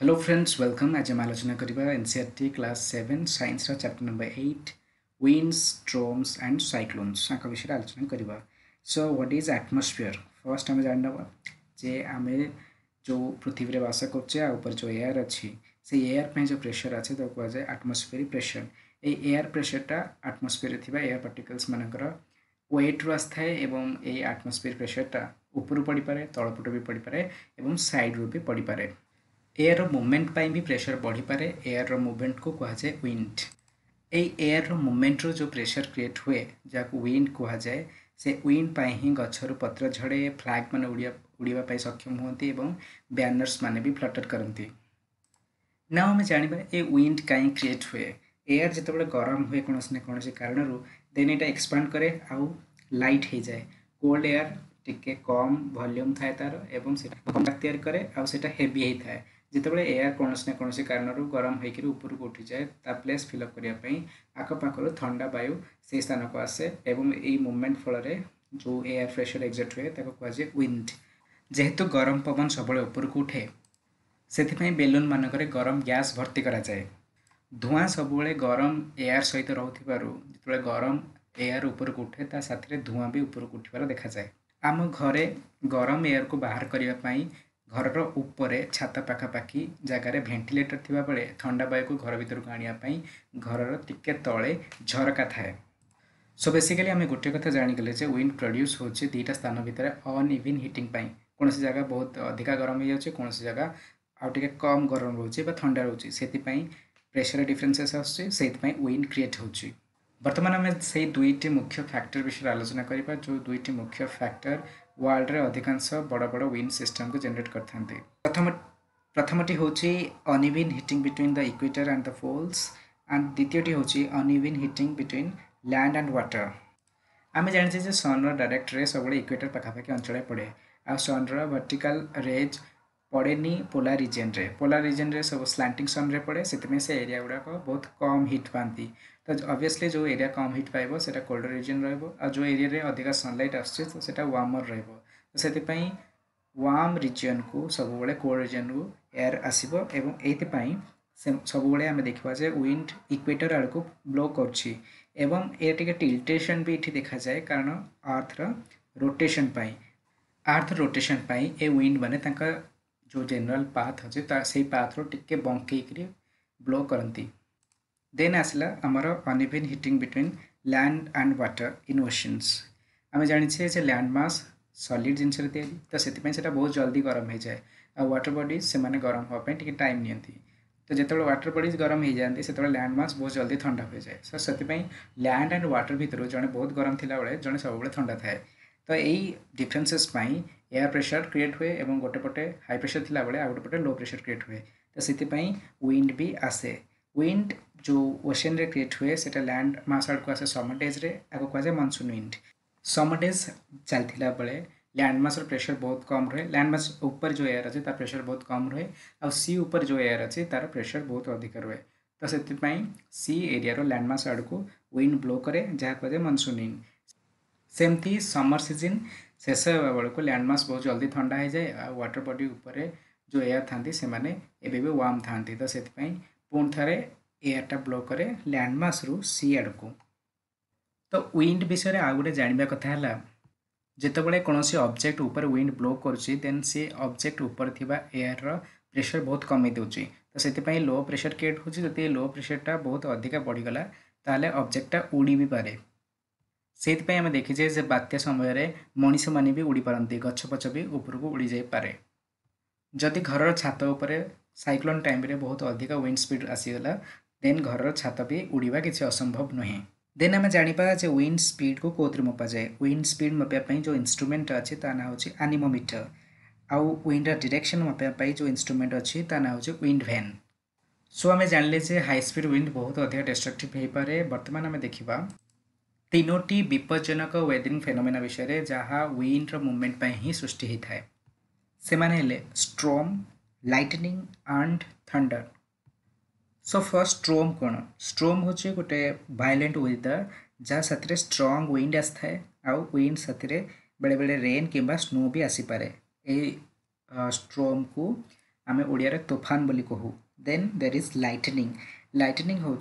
Hello friends welcome আজ আমি আলোচনা କରିବା NCERT class seven সাইন্সর chapter number eight winds storms and cyclones ଆଙ୍କ ବିଷୟରେ ଆଲୋଚନା କରିବା so what is atmosphere first ଆମେ ଜାଣିନେବା ଯେ ଆମେ ଯେଉଁ ପୃଥିବୀରେ ବାସ କରୁଛେ ଆଉ ଉପରେ ଯେଉଁ ଏୟାର ଅଛି ସେଇ ଏୟାର ପାଇଁ ଯେଉଁ ପ୍ରେସର ଅଛି ତାକୁ କୁହାଯାଏ ଆଟମୋସ୍ଫିୟରିକ ପ୍ରେସର ଏଇ ଏୟାର ପ୍ରେସରଟା ଆଟମୋସ୍ଫିୟରରେ ଥିବା ଏୟାର ପାର୍ଟିକଲ୍ସ ମାନଙ୍କର ୱେଟ୍ରୁ ଆସିଥାଏ ଏବଂ ଏଇ ଆଟମୋସ୍ଫିୟର ପ୍ରେସରଟା ଉପରୁ ପଡ଼ିପାରେ ତଳପଟୁ ବି ପଡ଼ିପାରେ ଏବଂ ସାଇଡ଼୍ରୁ ବି ପଡ଼ିପାରେ ଏୟାରର ମୁଭମେଣ୍ଟ ପାଇଁ ବି ପ୍ରେସର ବଢ଼ିପାରେ ଏୟାରର ମୁଭମେଣ୍ଟକୁ କୁହାଯାଏ ୱିଣ୍ଡ ଏଇ ଏୟାରର ମୁଭମେଣ୍ଟରୁ ଯେଉଁ ପ୍ରେସର କ୍ରିଏଟ୍ ହୁଏ ଯାହାକୁ ୱିଣ୍ଡ କୁହାଯାଏ ସେ ୱିଣ୍ଡ ପାଇଁ ହିଁ ଗଛରୁ ପତ୍ର ଝଡ଼େ ଫ୍ଲାଗ୍ ମାନେ ଉଡ଼ିବା ଉଡ଼ିବା ପାଇଁ ସକ୍ଷମ ହୁଅନ୍ତି ଏବଂ ବ୍ୟାନର୍ସ ମାନେ ବି ଫ୍ଲଟର କରନ୍ତି ନାଉ ଆମେ ଜାଣିବା ଏ ୱିଣ୍ଡ କାହିଁ କ୍ରିଏଟ୍ ହୁଏ ଏୟାର ଯେତେବେଳେ ଗରମ ହୁଏ କୌଣସି ନା କୌଣସି କାରଣରୁ ଦେନ୍ ଏଇଟା ଏକ୍ସପାଣ୍ଡ କରେ ଆଉ ଲାଇଟ୍ ହେଇଯାଏ କୋଲ୍ଡ ଏୟାର ଟିକେ କମ୍ ଭଲ୍ୟୁମ୍ ଥାଏ ତା'ର ଏବଂ ସେଟା କମ୍ ତିଆରି କରେ ଆଉ ସେଟା ହେଭି ହେଇଥାଏ ଯେତେବେଳେ ଏୟାର କୌଣସି ନା କୌଣସି କାରଣରୁ ଗରମ ହୋଇକରି ଉପରକୁ ଉଠିଯାଏ ତା ପ୍ଲେସ୍ ଫିଲ୍ଅପ୍ କରିବା ପାଇଁ ଆଖପାଖରୁ ଥଣ୍ଡା ବାୟୁ ସେହି ସ୍ଥାନକୁ ଆସେ ଏବଂ ଏହି ମୁଭମେଣ୍ଟ ଫଳରେ ଯେଉଁ ଏୟାର ପ୍ରେସର ଏକ୍ଜେକ୍ଟ ହୁଏ ତାକୁ କୁହାଯାଏ ୱିଣ୍ଡ ଯେହେତୁ ଗରମ ପବନ ସବୁବେଳେ ଉପରକୁ ଉଠେ ସେଥିପାଇଁ ମାନଙ୍କରେ ଗରମ ଗ୍ୟାସ୍ ଭର୍ତ୍ତି କରାଯାଏ ଧୂଆଁ ସବୁବେଳେ ଗରମ ଏୟାର ସହିତ ରହୁଥିବାରୁ ଯେତେବେଳେ ଗରମ ଏୟାର ଉପରକୁ ଉଠେ ତା ସାଥିରେ ଧୂଆଁ ବି ଉପରକୁ ଉଠିବାର ଦେଖାଯାଏ ଆମ ଘରେ ଗରମ ଏୟାରକୁ ବାହାର କରିବା ପାଇଁ घर उपर छात पखापाखी जगार भेन्टिलेटर थी बेले थंडा बायु को घर भितर को आने घर टिके तले झरका थाए सो बेसिकाली आम गोटे कथा जाणीगले विंड प्रड्यूस हो दुटा स्थान भितर अन इन हिटिंग कौन सी जगह बहुत अधिका गरम हो जाए कौन सी जगह आगे कम गरम रोचे थंडा रोचे से प्रेसर डिफरेन्सेस आसपाई विंड क्रिएट हो वर्तमान आम से दुईट मुख्य फैक्टर विषय आलोचना करवा जो दुईट मुख्य फैक्टर ୱାର୍ଲଡ଼ରେ ଅଧିକାଂଶ ବଡ଼ ବଡ଼ ୱିନ୍ ସିଷ୍ଟମକୁ ଜେନେରେଟ୍ କରିଥାନ୍ତି ପ୍ରଥମ ପ୍ରଥମଟି ହେଉଛି uneven heating between the equator and the poles and ଦ୍ୱିତୀୟଟି ହେଉଛି uneven heating between land and water ଆମେ ଜାଣିଛେ ଯେ ସନ୍ର ଡାଇରେକ୍ଟ ରେ ସବୁବେଳେ ଇକ୍ୱେଟର ପାଖାପାଖି ଅଞ୍ଚଳରେ ପଡ଼େ ଆଉ ସନ୍ର ଭର୍ଟିକାଲ ରେଜ୍ ପଡ଼େନି ପୋଲାର ରିଜନ୍ରେ ପୋଲାର ରିଜନ୍ରେ ସବୁ ସ୍ଲାଣ୍ଟିଂ ସନ୍ରେ ପଡ଼େ ସେଥିପାଇଁ ସେ ଏରିଆ ଗୁଡ଼ାକ ବହୁତ କମ୍ ହିଟ୍ ପାଆନ୍ତି ତ ଅବଭିୟସଲି ଯେଉଁ ଏରିଆ କମ୍ ହିଟ୍ ପାଇବ ସେଇଟା କୋଲ୍ଡର ରିଜନ୍ ରହିବ ଆଉ ଯେଉଁ ଏରିଆରେ ଅଧିକା ସନ୍ଲାଇଟ୍ ଆସୁଛି ତ ସେଇଟା ୱାର୍ମର ରହିବ ତ ସେଥିପାଇଁ ୱାର୍ମ ରିଜିଅନ୍କୁ ସବୁବେଳେ କୋଲ୍ଡ ରିଜିଅନ୍କୁ ଏୟାର ଆସିବ ଏବଂ ଏଇଥିପାଇଁ ସବୁବେଳେ ଆମେ ଦେଖିବା ଯେ ୱିଣ୍ଡ ଇକ୍ୱେଟର ଆଡ଼କୁ ବ୍ଲୋ କରୁଛି ଏବଂ ଏ ଟିକେ ଟିଲ୍ଟେସନ୍ ବି ଏଠି ଦେଖାଯାଏ କାରଣ ଆର୍ଥର ରୋଟେସନ୍ ପାଇଁ ଆର୍ଥ ରୋଟେସନ୍ ପାଇଁ ଏ ୱିଣ୍ଡ ମାନେ ତାଙ୍କ ଯେଉଁ ଜେନେରାଲ୍ ପାଥ୍ ଅଛି ତା ସେଇ ପାଥ୍ରୁ ଟିକେ ବଙ୍କେଇକିରି ବ୍ଲୋ କରନ୍ତି ଦେନ୍ ଆସିଲା ଆମର uneven heating between land and water in oceans ଆମେ ଜାଣିଛେ ଯେ ଲ୍ୟାଣ୍ଡ ମାସ୍ ସଲିଡ଼ ଜିନିଷରେ ତିଆରି ତ ସେଥିପାଇଁ ସେଇଟା ବହୁତ ଜଲ୍ଦି ଗରମ ହୋଇଯାଏ ଆଉ ୱାଟର୍ ବଡ଼ିଜ୍ ସେମାନେ ଗରମ ହେବା ପାଇଁ ଟିକେ ଟାଇମ୍ ନିଅନ୍ତି ତ ଯେତେବେଳେ ୱାଟର୍ ବଡ଼ିଜ୍ ଗରମ ହୋଇଯାଆନ୍ତି ସେତେବେଳେ ଲ୍ୟାଣ୍ଡ ମାସ୍ ବହୁତ ଜଲ୍ଦି ଥଣ୍ଡା ହୋଇଯାଏ ସୋ ସେଥିପାଇଁ ଲ୍ୟାଣ୍ଡ ଆଣ୍ଡ ୱାଟର୍ ଭିତରୁ ଜଣେ ବହୁତ ଗରମ ଥିଲାବେଳେ ଜଣେ ସବୁବେଳେ ଥଣ୍ଡା ଥାଏ ତ ଏଇ ଡିଫରେନ୍ସେସ୍ ପାଇଁ ଏୟାର ପ୍ରେସର କ୍ରିଏଟ୍ ହୁଏ ଏବଂ ଗୋଟେ ପଟେ ହାଇ ପ୍ରେସର ଥିଲାବେଳେ ଆଉ ଗୋଟେ ପଟେ ଲୋ ପ୍ରେସର କ୍ରିଏଟ୍ ହୁଏ ତ ସେଥିପାଇଁ ୱିଣ୍ଡ ବି ଆସେ ୱିଣ୍ଡ ଯେଉଁ ଓସିଆନରେ କ୍ରିଏଟ୍ ହୁଏ ସେଟା ଲ୍ୟାଣ୍ଡ ମାସ୍ ଆଡ଼କୁ ଆସେ ସମର ଡେଜ୍ରେ ଆକୁ କୁହାଯାଏ ମନସୁନ୍ ୱିଣ୍ଡ ସମର ଡେଜ୍ ଚାଲିଥିଲା ବେଳେ ଲ୍ୟାଣ୍ଡ ମାସ୍ର ପ୍ରେସର ବହୁତ କମ୍ ରୁହେ ଲ୍ୟାଣ୍ଡ ମାସ୍ ଉପରେ ଯେଉଁ ଏୟାର ଅଛି ତାର ପ୍ରେସର ବହୁତ କମ୍ ରୁହେ ଆଉ ସି ଉପରେ ଯେଉଁ ଏୟାର ଅଛି ତାର ପ୍ରେସର ବହୁତ ଅଧିକ ରୁହେ ତ ସେଥିପାଇଁ ସି ଏରିଆର ଲ୍ୟାଣ୍ଡ ମାସ୍ ଆଡ଼କୁ ୱିଣ୍ଡ ବ୍ଲୋ କରେ ଯାହା କୁହାଯାଏ ମନସୁନ୍ ୱିଣ୍ଡ ସେମିତି ସମର ସିଜିନ୍ शेष बेलू लैंडमार्स बहुत जल्दी थंडा हो जाए व्टर बडी उपर जो एयर था वार्म था तो से पुण थ एयरटा ब्लो कै लैंडमार्स रु सी एड को तो विंड विषय आउ गए जानवा कथा है जिते बड़े कौन अब्जेक्ट उपर व ब्लो करेन से अब्जेक्ट उपर थी एयर रेसर बहुत कमी दे तो से लो प्रेसर क्रिएट हो लो प्रेसरटा बहुत अधिक बढ़ीगला तेल अब्जेक्टा उड़ी भी पाए से आम देखीजे बात्या समय मनीष मान भी उड़ी पारती गच्छपच भी उपरक उड़ी जापे जदि घर छात उपर सैक्लोन टाइम बहुत अधिक विंड स्पीड आसीगला देन घर छात भी उड़ा कि असंभव नुहे देन आम जाना जो विंड स्पीड को कौती मपा जाए विंड स्पीड मपापी जो इन्स्ट्रुमेंट अच्छे ना हूँ आनिमोमीटर आउंड डिरेक्शन मपापी जो इन्स्ट्रुमेंट अच्छे ना हूँ विंड भैन सो आम जान लें हाई स्पीड विंड बहुत अधिक डेस्ट्रक्टिव हो पाए बर्तमान आम देखा तीनोटी विपज्जनक वेदिंग फेनोमेना विषय जहाँ विंड रूवमेंट ही सृष्टि होता है storm lightning and thunder so first storm कौन स्ट्रोम हूँ गोटे वायलेंट वेदर जहाँ से स्ट्रंग विंड आए थाए विंड बेले बेले रेन कि स्नो भी आसी पाए स्ट्रोम को आम ओडिया तोफान बोली कहू then there is lightning lightning हूँ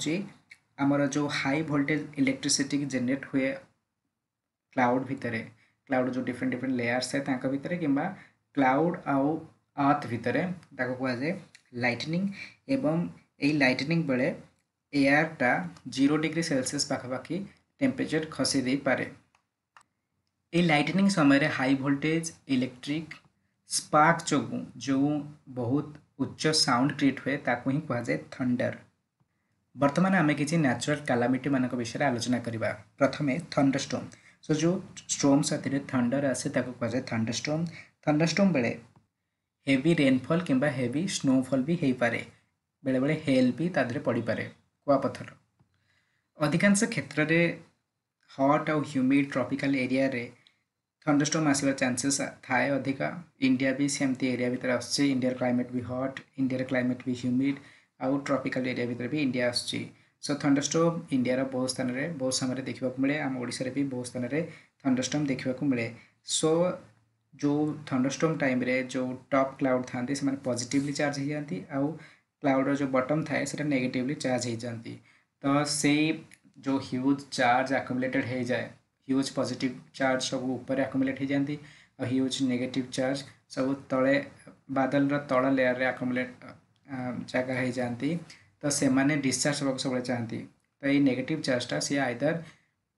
ଆମର ଯେଉଁ ହାଇ ଭୋଲ୍ଟେଜ୍ ଇଲେକ୍ଟ୍ରିସିଟି ଜେନେରେଟ୍ ହୁଏ କ୍ଲାଉଡ଼୍ ଭିତରେ କ୍ଲାଉଡ଼୍ ଯେଉଁ ଡିଫରେଣ୍ଟ ଡିଫରେଣ୍ଟ ଲେୟାର୍ସ ଥାଏ ତାଙ୍କ ଭିତରେ କିମ୍ବା କ୍ଲାଉଡ଼୍ ଆଉ ଆର୍ଥ ଭିତରେ ତାକୁ କୁହାଯାଏ ଲାଇଟନିଂ ଏବଂ ଏହି ଲାଇଟନିଂ ବେଳେ ଏୟାରଟା ଜିରୋ ଡିଗ୍ରୀ ସେଲସିୟସ୍ ପାଖାପାଖି ଟେମ୍ପରେଚର୍ ଖସି ଦେଇପାରେ ଏହି ଲାଇଟନିଂ ସମୟରେ ହାଇ ଭୋଲ୍ଟେଜ୍ ଇଲେକ୍ଟ୍ରିକ୍ ସ୍ପାର୍କ ଯୋଗୁଁ ଯେଉଁ ବହୁତ ଉଚ୍ଚ ସାଉଣ୍ଡ କ୍ରିଏଟ୍ ହୁଏ ତାକୁ ହିଁ କୁହାଯାଏ ଥଣ୍ଡର बर्तमान आम किसी न्याचुराल कालामिटी मानक विषय आलोचना करवा प्रथम थंडर स्टोम सो जो स्टोम से थंडर आसे कहुए थंडर स्टोम थंडर स्टोम बेले हेवी रेनफल कि हेवी स्नोफल भी हो पाए बेले बेले हेल भी तादरे पड़पे कूआपथर अधिकांश क्षेत्र में हट आउ humid tropical area thunderstorm आसवा चान्सेस थाए अधिका इंडिया भी सेमती एरिया भर आस इंडिया क्लैमेट भी हट इंडिया क्लैमेट भी ह्यूमिड आउ ट्रपिकाल एरिया भितर भी इंडिया आस थंडरस्टोम इंडिया बहुत स्थान में बहुत समय देखा मिले आम ओडा भी बहुत स्थान में थंडरस्टोम देखा मिले सो जो थंडरस्टोम टाइम रे जो टॉप क्लाउड था से पजिटली चार्ज हो जाती आउ क्लाउड जो बटम थाए नेगेटिवली चार्ज हो जाती तो से जो ह्यूज चार्ज आकुमुलेटेड हो जाए ह्यूज पजिट चार्ज सब ऊपर आकुमुलेट हो जाती ह्यूज नेगेटिव चार्ज सब तले बादल तल लेयर आकुमुलेट जगह हो जाती तो से मैंने डिस्चार्ज हो सब चाहती तो ये नेगेटिव चार्जटा सी आईदर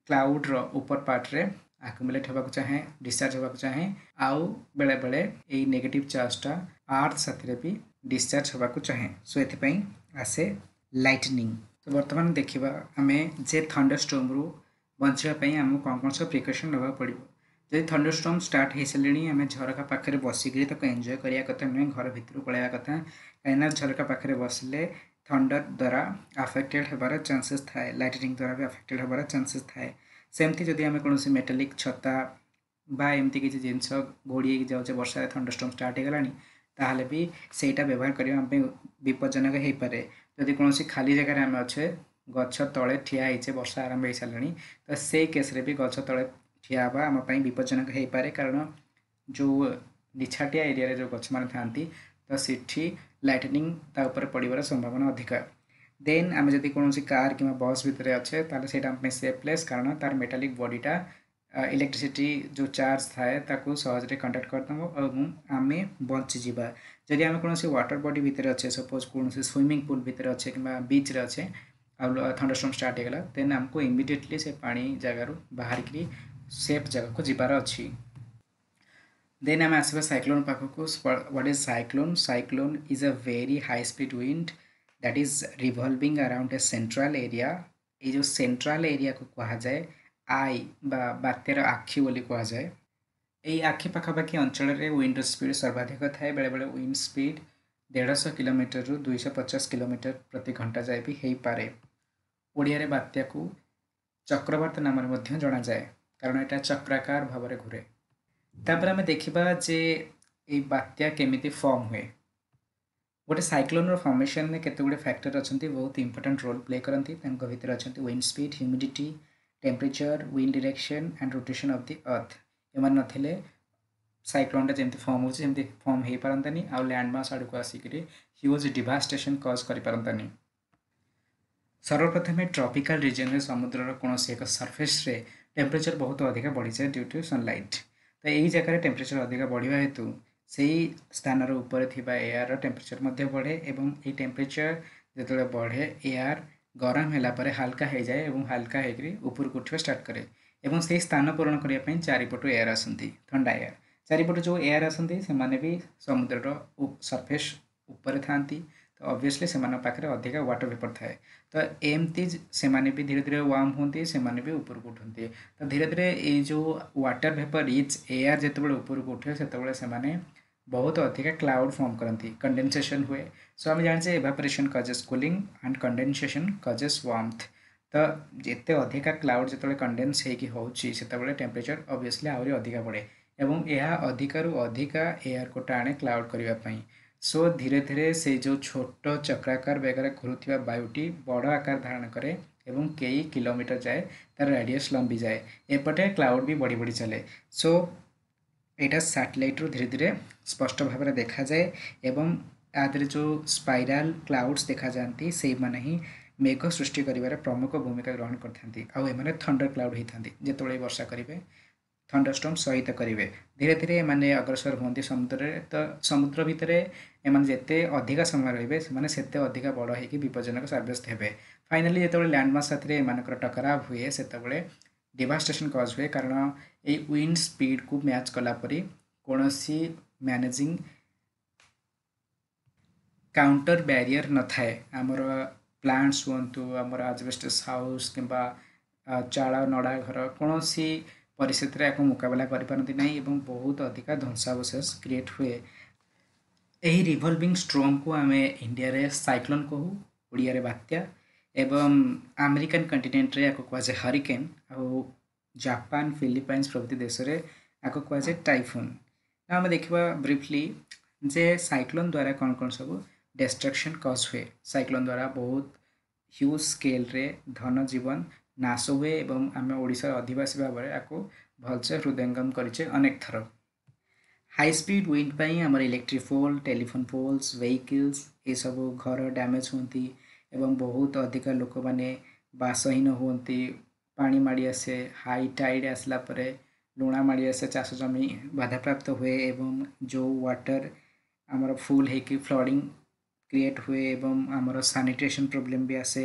क्लाउड्र ऊपर पार्ट्रे आकुमुलेट होगा चाहे डिस्चार्ज होगा चाहे आउ बेले बेले यही नेगेटिव चार्जटा आर्थ साथी भी डिस्चार्ज होगा चाहे सो एप आसे लाइटनिंग तो बर्तमान देखा आम जे थंडरस्टोम रु बचापी आम कौन कौन सब प्रिकसन ने पड़ो जब थंडरस्टोम स्टार्ट हो सारे आम झरका पाखे बसिकी तक तो एंजय कराया कथ नुएं घर भितर पलैया कथा କାହିଁକିନା ଝରକା ପାଖରେ ବସିଲେ ଥଣ୍ଡର ଦ୍ୱାରା ଆଫେକ୍ଟେଡ଼୍ ହେବାର ଚାନ୍ସେସ୍ ଥାଏ ଲାଇଟନିଂ ଦ୍ୱାରା ବି ଆଫେକ୍ଟେଡ଼୍ ହେବାର ଚାନ୍ସେସ୍ ଥାଏ ସେମିତି ଯଦି ଆମେ କୌଣସି ମେଟାଲିକ୍ ଛତା ବା ଏମିତି କିଛି ଜିନିଷ ଘୋଡ଼ି ହେଇକି ଯାଉଛେ ବର୍ଷାରେ ଥଣ୍ଡରଷ୍ଟମ୍ ଷ୍ଟାର୍ଟ ହେଇଗଲାଣି ତାହେଲେ ବି ସେଇଟା ବ୍ୟବହାର କରିବା ଆମ ପାଇଁ ବିପଜ୍ଜନକ ହେଇପାରେ ଯଦି କୌଣସି ଖାଲି ଜାଗାରେ ଆମେ ଅଛେ ଗଛ ତଳେ ଠିଆ ହେଇଛେ ବର୍ଷା ଆରମ୍ଭ ହେଇସାରିଲାଣି ତ ସେଇ କେସ୍ରେ ବି ଗଛ ତଳେ ଠିଆ ହେବା ଆମ ପାଇଁ ବିପଜ୍ଜନକ ହେଇପାରେ କାରଣ ଯେଉଁ ନିଛାଟିଆ ଏରିଆରେ ଯେଉଁ ଗଛମାନେ ଥାଆନ୍ତି ତ ସେଠି लाइटनिंग ता ऊपर पडিবার সম্ভাবনা অধিকায় দেন আমি যদি কোনসি কার কিমা বাস ভিতরে আছে তাহলে সেটা আমি সেফ প্লেস কারণ তার মেটালিক বডিটা ইলেকট্রিসিটি যো চার্জ থাকে তা কো সহজ রে কন্টাক্ট করতে আমি বাঁচি জিবা যদি আমি কোনসি ওয়াটার বডি ভিতরে আছে सपोज কোনসি সুইমিং পুল ভিতরে আছে কিমা বিচ রে আছে আর থান্ডারস্টর্ম স্টার্ট হে গলা দেন हमको ইমিডিয়েটলি সেই পানি জায়গা র বাইরে গি সেফ জায়গা কো জিবার আছি Then I'm asking about cyclone Pacoccus. What is cyclone? Cyclone is a very high speed wind that is revolving around a central area. ये जो central area को कहा जाए आई बात्यार आखि बोली କୁହାଯାଏ ଏହି ଆଖି ପାଖାପାଖି ଅଞ୍ଚଳରେ ୱିଣ୍ଡର ସ୍ପିଡ୍ ସର୍ବାଧିକ ଥାଏ ବେଳେବେଳେ ୱିଣ୍ଡ ସ୍ପିଡ୍ ଦେଢ଼ଶହ କିଲୋମିଟରରୁ ଦୁଇଶହ ପଚାଶ କିଲୋମିଟର ପ୍ରତି ଘଣ୍ଟା ଯାଏ ବି ହେଇପାରେ ଓଡ଼ିଆରେ ବାତ୍ୟାକୁ ଚକ୍ରବାତ ନାମରେ ମଧ୍ୟ ଜଣାଯାଏ କାରଣ ଏଇଟା ଚକ୍ରାକାର ଭାବରେ ଘୁରେ ତାପରେ ଆମେ ଦେଖିବା ଯେ ଏଇ ବାତ୍ୟା କେମିତି ଫର୍ମ ହୁଏ ଗୋଟେ ସାଇକ୍ଲୋନ୍ର ଫର୍ମେସନ୍ରେ କେତେ ଗୁଡ଼ିଏ ଫ୍ୟାକ୍ଟର ଅଛନ୍ତି ବହୁତ ଇମ୍ପୋର୍ଟାଣ୍ଟ ରୋଲ୍ ପ୍ଲେ କରନ୍ତି ତାଙ୍କ ଭିତରେ ଅଛନ୍ତି wind speed humidity temperature wind direction and rotation of the earth ଏମାନେ ନଥିଲେ ସାଇକ୍ଲୋନ୍ଟା ଯେମିତି ଫର୍ମ ହେଉଛି ସେମିତି ଫର୍ମ ହୋଇପାରନ୍ତାନି ଆଉ ଲ୍ୟାଣ୍ଡମାସ୍ ଆଡ଼କୁ ଆସିକରି ହ୍ୟୁଜ୍ ଡିଭାଷ୍ଟେସନ୍ କଜ୍ କରିପାରନ୍ତାନି ସର୍ବପ୍ରଥମେ ଟ୍ରପିକାଲ୍ ରିଜନ୍ରେ ସମୁଦ୍ରର କୌଣସି ଏକ ସର୍ଫେସ୍ରେ ଟେମ୍ପରେଚର୍ ବହୁତ ଅଧିକା ବଢ଼ିଯାଏ ଡ୍ୟୁ ଟୁ ସନ୍ଲାଇଟ୍ ତ ଏହି ଜାଗାରେ ଟେମ୍ପରେଚର୍ ଅଧିକ ବଢ଼ିବା ହେତୁ ସେହି ସ୍ଥାନର ଉପରେ ଥିବା ଏୟାର୍ର ଟେମ୍ପରେଚର୍ ମଧ୍ୟ ବଢ଼େ ଏବଂ ଏହି ଟେମ୍ପରେଚର୍ ଯେତେବେଳେ ବଢ଼େ ଏୟାର୍ ଗରମ ହେଲା ପରେ ହାଲକା ହୋଇଯାଏ ଏବଂ ହାଲକା ହୋଇକରି ଉପରକୁ ଉଠିବା ଷ୍ଟାର୍ଟ କରେ ଏବଂ ସେହି ସ୍ଥାନ ପୂରଣ କରିବା ପାଇଁ ଚାରିପଟୁ ଏୟାର୍ ଆସନ୍ତି ଥଣ୍ଡା ଏୟାର୍ ଚାରିପଟୁ ଯେଉଁ ଏୟାର୍ ଆସନ୍ତି ସେମାନେ ବି ସମୁଦ୍ରର ସର୍ଫେସ୍ ଉପରେ ଥାଆନ୍ତି ତ ଅବଭିୟସ୍ଲି ସେମାନଙ୍କ ପାଖରେ ଅଧିକା ୱାଟର୍ ଭେପର୍ ଥାଏ ତ ଏମିତି ସେମାନେ ବି ଧୀରେ ଧୀରେ ୱାର୍ମ ହୁଅନ୍ତି ସେମାନେ ବି ଉପରକୁ ଉଠନ୍ତି ତ ଧୀରେ ଧୀରେ ଏଇ ଯେଉଁ ୱାଟର ଭେପର ରିଚ୍ ଏୟାର ଯେତେବେଳେ ଉପରକୁ ଉଠେ ସେତେବେଳେ ସେମାନେ ବହୁତ ଅଧିକା କ୍ଲାଉଡ଼ ଫର୍ମ କରନ୍ତି କଣ୍ଡେନସେସନ୍ ହୁଏ ସୋ ଆମେ ଜାଣିଛେ evaporation causes cooling and condensation causes warmth ତ ଯେତେ ଅଧିକା କ୍ଲାଉଡ଼ ଯେତେବେଳେ କଣ୍ଡେନ୍ସ ହେଇକି ହେଉଛି ସେତେବେଳେ ଟେମ୍ପରେଚର୍ ଅବଭିୟସ୍ଲି ଆହୁରି ଅଧିକା ବଢ଼େ ଏବଂ ଏହା ଅଧିକାରୁ ଅଧିକା ଏୟାରକୁ ଟାଣେ କ୍ଲାଉଡ଼ କରିବା ପାଇଁ સો ધીરે ધીરે ସେଇ ଯେଉଁ ଛୋଟ ଚକ୍ରାକାର ବେଗରେ ଘୁରୁଥିବା ବାୟୁଟି ବଡ଼ ଆକାର ଧାରଣ କରେ ଏବଂ କେଇ କିଲୋମିଟର ଯାଏ ତା'ର ରାଡ଼ିୟସ୍ ଲମ୍ବିଯାଏ ଏପଟେ କ୍ଲାଉଡ଼ ବି ବଢ଼ି ବଢ଼ି ଚାଲେ ସୋ ଏଇଟା ସାଟେଲାଇଟ୍ରୁ ଧୀରେ ଧୀରେ ସ୍ପଷ୍ଟ ଭାବରେ ଦେଖାଯାଏ ଏବଂ ତା ଦେହରେ ଯେଉଁ ସ୍ପାଇରାଲ୍ କ୍ଲାଉଡ଼୍ସ ଦେଖାଯାଆନ୍ତି ସେଇମାନେ ହିଁ ମେଘ ସୃଷ୍ଟି କରିବାରେ ପ୍ରମୁଖ ଭୂମିକା ଗ୍ରହଣ କରିଥାନ୍ତି ଆଉ ଏମାନେ ଥଣ୍ଡର କ୍ଲାଉଡ଼ ହୋଇଥାନ୍ତି ଯେତେବେଳେ ବର୍ଷା କରିବେ ଥଣ୍ଡରଷ୍ଟମ୍ ସହିତ କରିବେ ଧୀରେ ଧୀରେ ଏମାନେ ଅଗ୍ରସର ହୁଅନ୍ତି ସମୁଦ୍ରରେ ତ ସମୁଦ୍ର ଭିତରେ ଏମାନେ ଯେତେ ଅଧିକା ସମୟ ରହିବେ ସେମାନେ ସେତେ ଅଧିକା ବଡ଼ ହୋଇକି ବିପଜ୍ଜନକ ସାବ୍ୟସ୍ତ ହେବେ ଫାଇନାଲି ଯେତେବେଳେ ଲ୍ୟାଣ୍ଡମାସ୍ ସାଥିରେ ଏମାନଙ୍କର ଟକରା ହୁଏ ସେତେବେଳେ ଡିଭାଷ୍ଟେସନ୍ କଜ୍ ହୁଏ କାରଣ ଏଇ ୱିଣ୍ଡ ସ୍ପିଡ଼୍କୁ ମ୍ୟାଚ୍ କଲାପରି କୌଣସି ମ୍ୟାନେଜିଂ କାଉଣ୍ଟର ବ୍ୟାରିୟର ନଥାଏ ଆମର ପ୍ଲାଣ୍ଟସ୍ ହୁଅନ୍ତୁ ଆମର ଆଜବେଷ୍ଟସ୍ ହାଉସ୍ କିମ୍ବା ଚାଳ ନଡ଼ା ଘର କୌଣସି ପରିସ୍ଥିତିରେ ଏହାକୁ ମୁକାବିଲା କରିପାରନ୍ତି ନାହିଁ ଏବଂ ବହୁତ ଅଧିକା ଧ୍ୱଂସାବଶେଷ କ୍ରିଏଟ୍ ହୁଏ ଏହି ରିଭଲଭିଂ ଷ୍ଟ୍ରୋମ୍କୁ ଆମେ ଇଣ୍ଡିଆରେ ସାଇକ୍ଲୋନ୍ କହୁ ଓଡ଼ିଆରେ ବାତ୍ୟା ଏବଂ ଆମେରିକାନ୍ କଣ୍ଟିନେଣ୍ଟରେ ଏହାକୁ କୁହାଯାଏ ହରିକେନ୍ ଆଉ ଜାପାନ ଫିଲିପାଇନ୍ସ ପ୍ରଭୃତି ଦେଶରେ ଏହାକୁ କୁହାଯାଏ ଟାଇଫୁନ୍ ଆମେ ଦେଖିବା ବ୍ରିଫଲି ଯେ ସାଇକ୍ଲୋନ୍ ଦ୍ୱାରା କ'ଣ କ'ଣ ସବୁ ଡେଷ୍ଟ୍ରକ୍ସନ୍ କଜ୍ ହୁଏ ସାଇକ୍ଲୋନ୍ ଦ୍ୱାରା ବହୁତ ହ୍ୟୁଜ୍ ସ୍କେଲ୍ରେ ଧନ ଜୀବନ ନାଶ ହୁଏ ଏବଂ ଆମେ ଓଡ଼ିଶାର ଅଧିବାସୀ ଭାବରେ ଆକୁ ଭଲସେ ହୃଦୟଙ୍ଗମ କରିଛେ ଅନେକ ଥର ହାଇ ସ୍ପିଡ୍ ୱିଣ୍ଡ ପାଇଁ ଆମର electric pole telephone poles vehicles ଏସବୁ ଘର ଡ୍ୟାମେଜ୍ ହୁଅନ୍ତି ଏବଂ ବହୁତ ଅଧିକା ଲୋକମାନେ ବାସହୀନ ହୁଅନ୍ତି ପାଣି ମାଡ଼ି ଆସେ ହାଇ ଟାଇଡ୍ ଆସିଲା ପରେ ଲୁଣା ମାଡ଼ି ଆସେ ଚାଷ ଜମି ବାଧାପ୍ରାପ୍ତ ହୁଏ ଏବଂ ଯେଉଁ ୱାଟର୍ ଆମର ଫୁଲ୍ ହେଇକି ଫ୍ଲଡ଼ିଂ କ୍ରିଏଟ୍ ହୁଏ ଏବଂ ଆମର ସାନିଟେସନ୍ ପ୍ରୋବ୍ଲେମ୍ ବି ଆସେ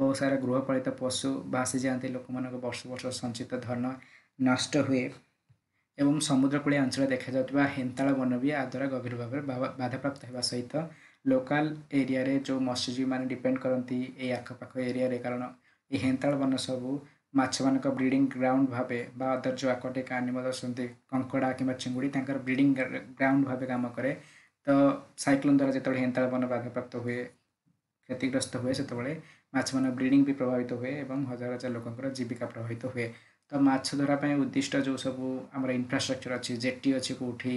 ବହୁତ ସାରା ଗୃହପାଳିତ ପଶୁ ଭାସିଯାଆନ୍ତି ଲୋକମାନଙ୍କ ବର୍ଷ ବର୍ଷ ସଞ୍ଚିତ ଧନ ନଷ୍ଟ ହୁଏ ଏବଂ ସମୁଦ୍ରକୂଳିଆ ଅଞ୍ଚଳରେ ଦେଖାଯାଉଥିବା ହେନ୍ତାଳ ବନ ବି ଆ ଦ୍ୱାରା ଗଭୀର ଭାବରେ ବାଧାପ୍ରାପ୍ତ ହେବା ସହିତ ଲୋକାଲ ଏରିଆରେ ଯେଉଁ ମତ୍ସ୍ୟଜୀବୀମାନେ ଡିପେଣ୍ଡ କରନ୍ତି ଏଇ ଆଖପାଖ ଏରିଆରେ କାରଣ ଏହି ହେନ୍ତାଳ ବନ ସବୁ ମାଛମାନଙ୍କ ବ୍ରିଡ଼ିଂ ଗ୍ରାଉଣ୍ଡ ଭାବେ ବା ଅଦର ଯେଉଁ ଆକ୍ୱାଟିକ୍ ଆନିମଲ୍ ଅଛନ୍ତି କଙ୍କଡ଼ା କିମ୍ବା ଚିଙ୍ଗୁଡ଼ି ତାଙ୍କର ବ୍ରିଡ଼ିଂ ଗ୍ରାଉଣ୍ଡ ଭାବେ କାମ କରେ ତ ସାଇକ୍ଲୋନ୍ ଦ୍ୱାରା ଯେତେବେଳେ ହେନ୍ତାଳ ବନ ବାଧାପ୍ରାପ୍ତ ହୁଏ କ୍ଷତିଗ୍ରସ୍ତ ହୁଏ ସେତେବେଳେ ମାଛମାନଙ୍କ ବ୍ରିଡ଼ିଂ ବି ପ୍ରଭାବିତ ହୁଏ ଏବଂ ହଜାର ହଜାର ଲୋକଙ୍କର ଜୀବିକା ପ୍ରଭାବିତ ହୁଏ ତ ମାଛ ଧରା ପାଇଁ ଉଦ୍ଦିଷ୍ଟ ଯେଉଁ ସବୁ ଆମର ଇନଫ୍ରାଷ୍ଟ୍ରକ୍ଚର୍ ଅଛି ଜେଟି ଅଛି କେଉଁଠି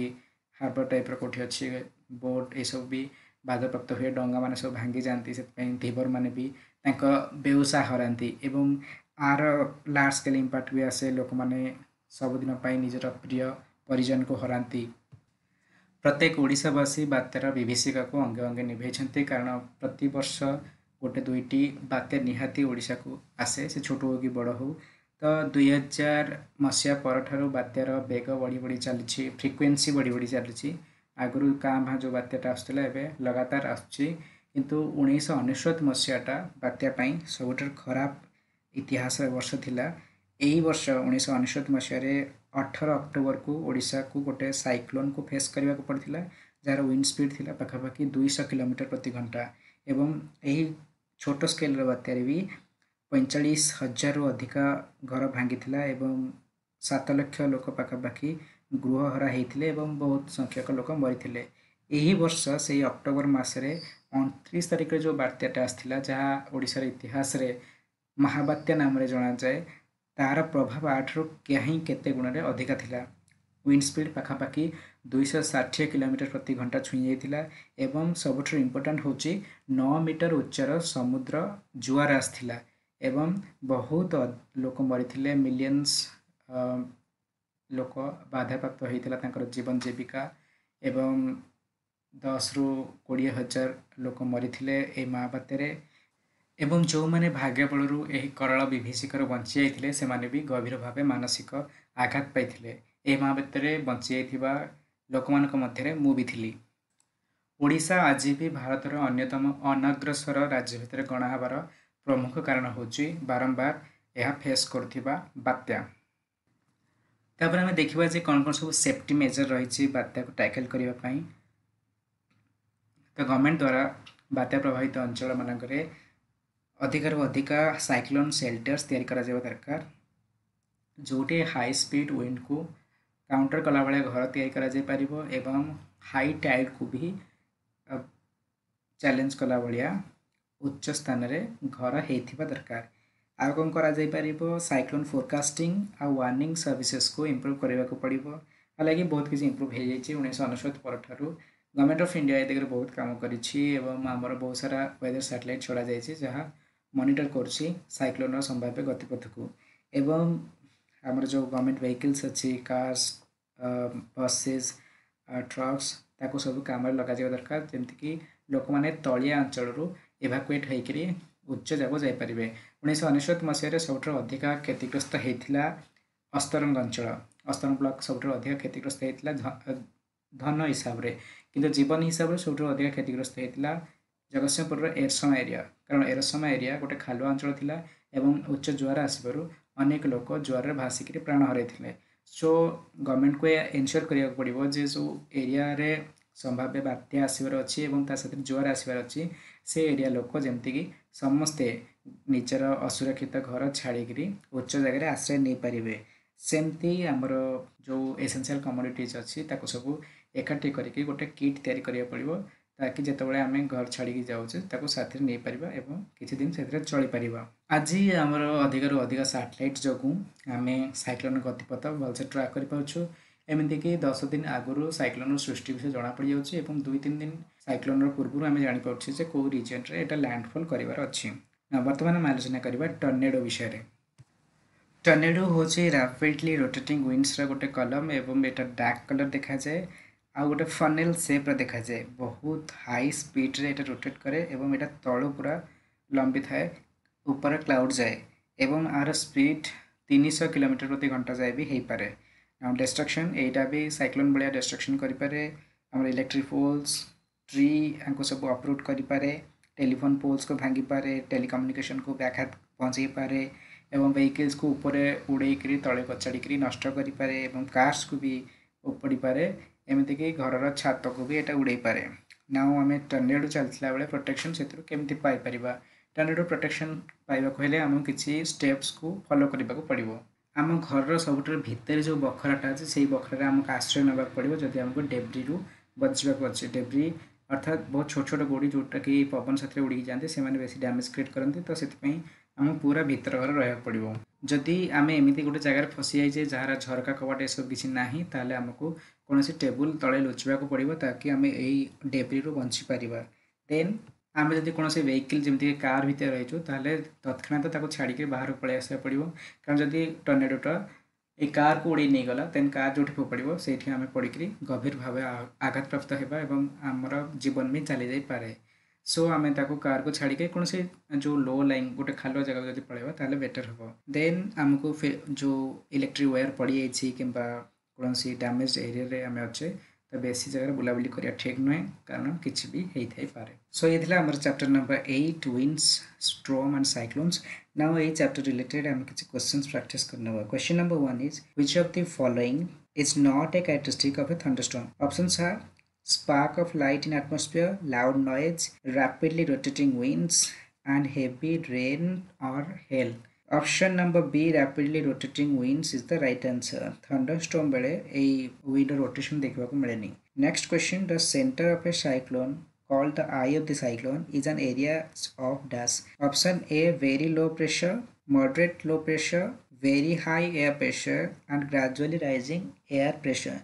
ହାର୍ବର୍ ଟାଇପ୍ର କେଉଁଠି ଅଛି ବୋଟ୍ ଏସବୁ ବି ବାଧାପ୍ରାପ୍ତ ହୁଏ ଡଙ୍ଗାମାନେ ସବୁ ଭାଙ୍ଗିଯାଆନ୍ତି ସେଥିପାଇଁ ଧୀବରମାନେ ବି ତାଙ୍କ ବେଉସା ହରାନ୍ତି ଏବଂ ଆର ଲାର୍ଜ ସ୍କେଲ୍ ଇମ୍ପାକ୍ଟ ବି ଆସେ ଲୋକମାନେ ସବୁଦିନ ପାଇଁ ନିଜର ପ୍ରିୟ ପରିଜନକୁ ହରାନ୍ତି ପ୍ରତ୍ୟେକ ଓଡ଼ିଶାବାସୀ ବାତ୍ୟାର ବିଭୀଷିକାକୁ ଅଙ୍ଗେ ଅଙ୍ଗେ ନିଭେଇଛନ୍ତି କାରଣ ପ୍ରତିବର୍ଷ ଗୋଟେ ଦୁଇଟି ବାତ୍ୟା ନିହାତି ଓଡ଼ିଶାକୁ ଆସେ ସେ ଛୋଟ ହେଉ କି ବଡ଼ ହେଉ ତ ଦୁଇ ହଜାର ମସିହା ପରଠାରୁ ବାତ୍ୟାର ବେଗ ବଢ଼ି ବଢ଼ି ଚାଲିଛି ଫ୍ରିକ୍ୱେନ୍ସି ବଢ଼ି ବଢ଼ି ଚାଲିଛି ଆଗରୁ କାଁ ଭାଁ ଯେଉଁ ବାତ୍ୟାଟା ଆସୁଥିଲା ଏବେ ଲଗାତାର ଆସୁଛି କିନ୍ତୁ ଉଣେଇଶହ ଅନେଶ୍ୱତ ମସିହାଟା ବାତ୍ୟା ପାଇଁ ସବୁଠାରୁ ଖରାପ ଇତିହାସ ବର୍ଷ ଥିଲା ଏହି ବର୍ଷ ଉଣେଇଶହ ଅନେଶ୍ୱତ ମସିହାରେ ଅଠର ଅକ୍ଟୋବରକୁ ଓଡ଼ିଶାକୁ ଗୋଟେ ସାଇକ୍ଲୋନ୍କୁ ଫେସ୍ କରିବାକୁ ପଡ଼ିଥିଲା ଯାହାର ୱିଣ୍ଡ ସ୍ପିଡ୍ ଥିଲା ପାଖାପାଖି ଦୁଇଶହ କିଲୋମିଟର ପ୍ରତି ଘଣ୍ଟା ଏବଂ ଏହି छोट स्केल र बात्यारे पैँचालिस हजारु अधिक घर भाँगिला एवं सात लक्ष लोक पाखापा गृह हराइले बहुत संख्यक लोक यही वर्ष सही अक्टोबर मासे अन्तिस तारिख बात्याटा आडा र इतिहास महावात्या नाम जाए तार प्रभाव आठ रु केते गुणले अधिका थाहा ୱିଣ୍ଡ ସ୍ପିଡ୍ ପାଖାପାଖି ଦୁଇଶହ ଷାଠିଏ କିଲୋମିଟର ପ୍ରତି ଘଣ୍ଟା ଛୁଇଁ ଯାଇଥିଲା ଏବଂ ସବୁଠାରୁ ଇମ୍ପୋର୍ଟାଣ୍ଟ ହେଉଛି ନଅ ମିଟର ଉଚ୍ଚର ସମୁଦ୍ର ଜୁଆର ଆସିଥିଲା ଏବଂ ବହୁତ ଲୋକ ମରିଥିଲେ ମିଲିୟନ୍ସ ଲୋକ ବାଧାପ୍ରାପ୍ତ ହୋଇଥିଲା ତାଙ୍କର ଜୀବନ ଜୀବିକା ଏବଂ ଦଶରୁ କୋଡ଼ିଏ ହଜାର ଲୋକ ମରିଥିଲେ ଏହି ମହାବାତ୍ୟାରେ ଏବଂ ଯେଉଁମାନେ ଭାଗ୍ୟବଳରୁ ଏହି କରଳ ବିଭୀଷିକାରୁ ବଞ୍ଚିଯାଇଥିଲେ ସେମାନେ ବି ଗଭୀର ଭାବେ ମାନସିକ ଆଘାତ ପାଇଥିଲେ ଏହି ମହାବାତ୍ୟାରେ ବଞ୍ଚିଯାଇଥିବା ଲୋକମାନଙ୍କ ମଧ୍ୟରେ ମୁଁ ବି ଥିଲି ଓଡ଼ିଶା ଆଜି ବି ଭାରତର ଅନ୍ୟତମ ଅନଗ୍ରସର ରାଜ୍ୟ ଭିତରେ ଗଣା ହେବାର ପ୍ରମୁଖ କାରଣ ହେଉଛି ବାରମ୍ବାର ଏହା ଫେସ୍ କରୁଥିବା ବାତ୍ୟା ତାପରେ ଆମେ ଦେଖିବା ଯେ କ'ଣ କ'ଣ ସବୁ ସେଫ୍ଟି ମେଜର୍ ରହିଛି ବାତ୍ୟାକୁ ଟ୍ୟାକେଲ୍ କରିବା ପାଇଁ ତ ଗଭର୍ଣ୍ଣମେଣ୍ଟ ଦ୍ୱାରା ବାତ୍ୟା ପ୍ରଭାବିତ ଅଞ୍ଚଳମାନଙ୍କରେ ଅଧିକରୁ ଅଧିକ ସାଇକ୍ଲୋନ୍ ସେଲ୍ଟର୍ସ ତିଆରି କରାଯିବା ଦରକାର ଯେଉଁଠି ହାଇ ସ୍ପିଡ୍ ୱିଣ୍ଡକୁ କାଉଣ୍ଟର କଲାବେଳେ ଘର ତିଆରି କରାଯାଇପାରିବ ଏବଂ ହାଇ ଟାଇଡ଼୍କୁ ବି ଚ୍ୟାଲେଞ୍ଜ କଲା ଭଳିଆ ଉଚ୍ଚ ସ୍ଥାନରେ ଘର ହେଇଥିବା ଦରକାର ଆଉ କ'ଣ କରାଯାଇପାରିବ ସାଇକ୍ଲୋନ୍ ଫୋରକାଷ୍ଟିଂ ଆଉ ୱାର୍ଣ୍ଣିଂ ସର୍ଭିସେସ୍କୁ ଇମ୍ପ୍ରୁଭ୍ କରିବାକୁ ପଡ଼ିବ हालांकि बहुत किसी इम्प्रूव हो उन्नीस अनशत पर गवर्नमेंट अफ इंडिया ए दिगरे बहुत कम करमर बहुत सारा वेदर सैटेलाइट छड़ा जा मनिटर कर साइक्लोन रंभाव्य गतिपथ को एवं ଆମର ଯେଉଁ ଗଭର୍ଣ୍ଣମେଣ୍ଟ ଭେହିକିଲ୍ସ ଅଛି କାର୍ସ ବସେସ୍ ଟ୍ରକ୍ସ ତାକୁ ସବୁ କାମରେ ଲଗାଯିବା ଦରକାର ଯେମିତିକି ଲୋକମାନେ ତଳିଆ ଅଞ୍ଚଳରୁ ଏଭାକୁଏଟ୍ ହୋଇକରି ଉଚ୍ଚ ଜାଗାକୁ ଯାଇପାରିବେ ଉଣେଇଶହ ଅନେଶ୍ୱତ ମସିହାରେ ସବୁଠାରୁ ଅଧିକା କ୍ଷତିଗ୍ରସ୍ତ ହୋଇଥିଲା ଅସ୍ତରଙ୍ଗ ଅଞ୍ଚଳ ଅସ୍ତରଙ୍ଗ ବ୍ଲକ୍ ସବୁଠାରୁ ଅଧିକା କ୍ଷତିଗ୍ରସ୍ତ ହୋଇଥିଲା ଧନ ହିସାବରେ କିନ୍ତୁ ଜୀବନ ହିସାବରେ ସବୁଠାରୁ ଅଧିକା କ୍ଷତିଗ୍ରସ୍ତ ହୋଇଥିଲା ଜଗତସିଂହପୁରର ଏରସମା ଏରିଆ କାରଣ ଏରସମା ଏରିଆ ଗୋଟେ ଖାଲୁଆ ଅଞ୍ଚଳ ଥିଲା ଏବଂ ଉଚ୍ଚ ଜୁଆର ଆସିବାରୁ ଅନେକ ଲୋକ ଜ୍ୱରରେ ଭାସିକିରି ପ୍ରାଣ ହରାଇଥିଲେ ସୋ ଗଭର୍ଣ୍ଣମେଣ୍ଟକୁ ଏନସିଓର କରିବାକୁ ପଡ଼ିବ ଯେ ଯେଉଁ ଏରିଆରେ ସମ୍ଭାବ୍ୟ ବାତ୍ୟା ଆସିବାର ଅଛି ଏବଂ ତା ସାଥିରେ ଜ୍ୱର ଆସିବାର ଅଛି ସେ ଏରିଆ ଲୋକ ଯେମିତିକି ସମସ୍ତେ ନିଜର ଅସୁରକ୍ଷିତ ଘର ଛାଡ଼ିକିରି ଉଚ୍ଚ ଜାଗାରେ ଆଶ୍ରୟ ନେଇପାରିବେ ସେମିତି ଆମର ଯେଉଁ ଏସେନ୍ସିଆଲ୍ କମୋଡିଟିଜ୍ ଅଛି ତାକୁ ସବୁ ଏକାଠି କରିକି ଗୋଟେ କିଟ୍ ତିଆରି କରିବାକୁ ପଡ଼ିବ ତାକି ଯେତେବେଳେ ଆମେ ଘର ଛାଡ଼ିକି ଯାଉଛେ ତାକୁ ସାଥିରେ ନେଇପାରିବା ଏବଂ କିଛି ଦିନ ସେଥିରେ ଚଳିପାରିବା ଆଜି ଆମର ଅଧିକରୁ ଅଧିକ ସାଟେଲାଇଟ୍ ଯୋଗୁଁ ଆମେ ସାଇକ୍ଲୋନ୍ ଗତିପଥ ଭଲସେ ଟ୍ରାକ୍ କରିପାରୁଛୁ ଏମିତିକି ଦଶ ଦିନ ଆଗରୁ ସାଇକ୍ଲୋନ୍ର ସୃଷ୍ଟି ବିଷୟ ଜଣାପଡ଼ିଯାଉଛି ଏବଂ ଦୁଇ ତିନି ଦିନ ସାଇକ୍ଲୋନ୍ର ପୂର୍ବରୁ ଆମେ ଜାଣିପାରୁଛେ ଯେ କେଉଁ ରିଜନ୍ରେ ଏଇଟା ଲ୍ୟାଣ୍ଡଫଲ୍ କରିବାର ଅଛି ବର୍ତ୍ତମାନ ଆମେ ଆଲୋଚନା କରିବା ଟର୍ନେଡ଼ୋ ବିଷୟରେ ଟର୍ନେଡ଼ୋ ହେଉଛି ରାପିଡ଼ଲି ରୋଟେଟିଂ ୱିଣ୍ଡସର ଗୋଟେ କଲମ୍ ଏବଂ ଏଇଟା ଡାର୍କ କଲର୍ ଦେଖାଯାଏ ଆଉ ଗୋଟେ ଫନେଲ୍ ସେପ୍ର ଦେଖାଯାଏ ବହୁତ ହାଇ ସ୍ପିଡ଼୍ରେ ଏଇଟା ରୋଟେଟ୍ କରେ ଏବଂ ଏଇଟା ତଳୁ ପୁରା ଲମ୍ବି ଥାଏ ଉପରେ କ୍ଲାଉଡ଼ ଯାଏ ଏବଂ ଆର ସ୍ପିଡ଼୍ ତିନିଶହ କିଲୋମିଟର ପ୍ରତି ଘଣ୍ଟା ଯାଏ ବି ହେଇପାରେ ଆଉ ଡେଷ୍ଟ୍ରକ୍ସନ୍ ଏଇଟା ବି ସାଇକ୍ଲୋନ୍ ଭଳିଆ ଡେଷ୍ଟ୍ରକ୍ସନ୍ କରିପାରେ ଆମର ଇଲେକ୍ଟ୍ରିକ୍ ପୋଲ୍ସ ଟ୍ରି ଆଙ୍କୁ ସବୁ ଅପରୁଟ୍ କରିପାରେ ଟେଲିଫୋନ୍ ପୋଲ୍ସକୁ ଭାଙ୍ଗିପାରେ ଟେଲିକମ୍ୟୁନିକେସନ୍କୁ ବ୍ୟାଘାତ ପହଞ୍ଚାଇପାରେ ଏବଂ ଭେହିକିଲ୍ସକୁ ଉପରେ ଉଡ଼େଇକିରି ତଳେ କଚାଡ଼ିକିରି ନଷ୍ଟ କରିପାରେ ଏବଂ କାର୍ସକୁ ବି ଉପାଡ଼ିପାରେ ଏମିତିକି ଘରର ଛାତକୁ ବି ଏଇଟା ଉଡ଼େଇପାରେ ନାଉ ଆମେ ଟର୍ଣ୍ଣେଡ଼ୋ ଚାଲିଥିଲା ବେଳେ ପ୍ରୋଟେକ୍ସନ୍ ସେଥିରୁ କେମିତି ପାଇପାରିବା ଟର୍ଣ୍ଣେଡ଼ୋ ପ୍ରୋଟେକ୍ସନ୍ ପାଇବାକୁ ହେଲେ ଆମକୁ କିଛି ଷ୍ଟେପ୍ସକୁ ଫଲୋ କରିବାକୁ ପଡ଼ିବ ଆମ ଘରର ସବୁଠାରୁ ଭିତରେ ଯେଉଁ ବଖରାଟା ଅଛି ସେଇ ବଖରାରେ ଆମକୁ ଆଶ୍ରୟ ନେବାକୁ ପଡ଼ିବ ଯଦି ଆମକୁ ଡେବ୍ରିରୁ ବଞ୍ଚିବାକୁ ଅଛି ଡେବ୍ରି ଅର୍ଥାତ୍ ବହୁତ ଛୋଟ ଛୋଟ ଗୋଡ଼ି ଯେଉଁଟାକି ପବନ ସାଥିରେ ଉଡ଼ିକି ଯାଆନ୍ତି ସେମାନେ ବେଶୀ ଡ୍ୟାମେଜ୍ କ୍ରିଏଟ୍ କରନ୍ତି ତ ସେଥିପାଇଁ ଆମକୁ ପୁରା ଭିତରଘର ରହିବାକୁ ପଡ଼ିବ ଯଦି ଆମେ ଏମିତି ଗୋଟେ ଜାଗାରେ ଫସିଯାଇଛେ ଯାହାର ଝରକା କବାଟ ଏସବୁ କିଛି ନାହିଁ ତାହେଲେ ଆମକୁ କୌଣସି ଟେବୁଲ୍ ତଳେ ଲୁଚିବାକୁ ପଡ଼ିବ ତାକି ଆମେ ଏଇ ଡେବ୍ରିରୁ ବଞ୍ଚିପାରିବା ଦେନ୍ ଆମେ ଯଦି କୌଣସି ଭେହିକିଲ୍ ଯେମିତିକି କାର୍ ଭିତରେ ରହିଛୁ ତାହେଲେ ତତ୍କ୍ଷଣାତ୍ ତାକୁ ଛାଡ଼ିକି ବାହାରକୁ ପଳାଇ ଆସିବାକୁ ପଡ଼ିବ କାରଣ ଯଦି ଟର୍ନେଡ଼ୋଟା ଏଇ କାର୍କୁ ଉଡ଼େଇ ନେଇଗଲା ଦେନ୍ କାର୍ ଯେଉଁଠି ଫୋପାଡ଼ିବ ସେଇଠି ଆମେ ପଡ଼ିକିରି ଗଭୀର ଭାବେ ଆଘାତପ୍ରାପ୍ତ ହେବା ଏବଂ ଆମର ଜୀବନ ବି ଚାଲିଯାଇପାରେ सो आम कार को छाड़ के कौन से जो लो लाइन गोटे खाल जगह जब पलैबा बेटर हम देन आमको जो इलेक्ट्रिक वायर पड़ जाइए कि कौन सी डैमेज एरिया अच्छे तो बेसी जगह बुलाबूली करा ठीक नुहे कारण कि भी हो पाए सो ये आम chapter number eight winds storms and cyclones now ये चैप्टर रिलेटेड आम किसी क्वेश्चन प्राक्ट कर question number one is which of the following is not a characteristic of a thunderstorm options are spark of light in atmosphere, loud noise, rapidly rotating winds, and heavy rain or hail. Option number B rapidly rotating winds is the right answer thunderstorm ବେଳେ ଏଇ ୱିଣ୍ଡର rotation ଦେଖିବାକୁ ମିଳେନି Next question: The center of a cyclone, called the eye of the cyclone is an area of dust. Option A very low pressure, moderate low pressure, very high air pressure and gradually rising air pressure.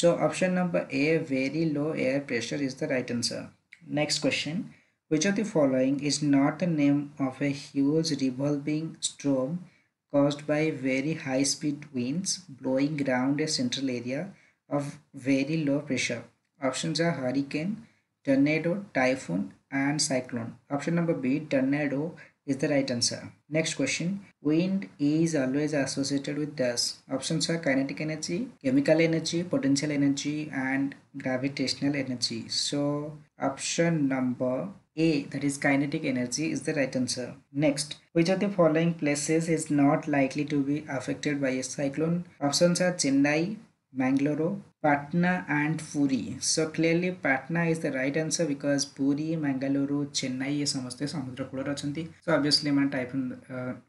So option number A, very low air pressure is the right answer. Next question. Which of the following is not the name of a huge revolving storm caused by very high speed winds blowing around a central area of very low pressure? Options are hurricane, tornado, typhoon and cyclone. Option number B, tornado, is the right answer. Next question. Wind is always associated with dust. Options are kinetic energy, chemical energy, potential energy and gravitational energy. So option number A that is kinetic energy is the right answer. Next. Which of the following places is not likely to be affected by a cyclone? Options are Chennai, Mangalore, Patna and Puri. So clearly Patna is the right answer because Puri, Mangaluru, Chennai ये समस्ते समुद्र cool अच्छा so obviously मैं typhoon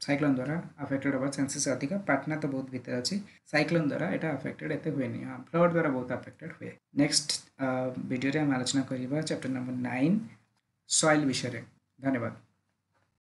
cyclone द्वारा affected हवा chances अधिक पाटना तो बहुत भितर अच्छी सैक्लोन द्वारा यहाँ अफेक्टेड एत हुए फ्लड हाँ, द्वारा बहुत अफेक्टेड हुए नेक्स्ट भिडियो आम आलोचना करवा चैप्टर नंबर नाइन सयल विषय धन्यवाद